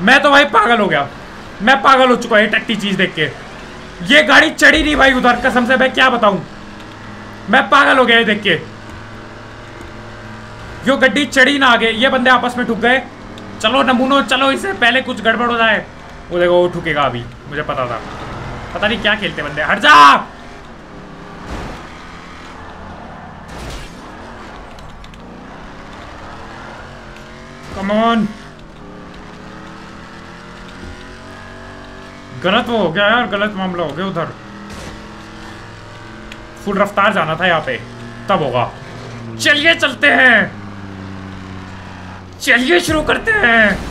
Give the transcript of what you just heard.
मैं तो भाई पागल हो गया। मैं पागल हो चुका है ये टट्टी चीज़ देख के। ये गाड़ी चढ़ी नहीं भाई उधर, कसम से मैं क्या बताऊँ? मैं पागल हो गया ये देख के। यो गड्डी चढ़ी ना आगे, ये बंदे आपस में ठुक गए। चलो नमूनो, चलो इससे पहले कुछ गड़बड़ हो जाए। वो देखो, वो ठुकेगा अभी, मुझे पता था। पता नहीं क्या खेलते बंदे, हट जा! कम ऑन गलत वो हो गया यार गलत मामला हो गया उधर। फुल रफ्तार जाना था यहाँ पे। तब होगा। चलिए चलते हैं। चलिए शुरू करते हैं।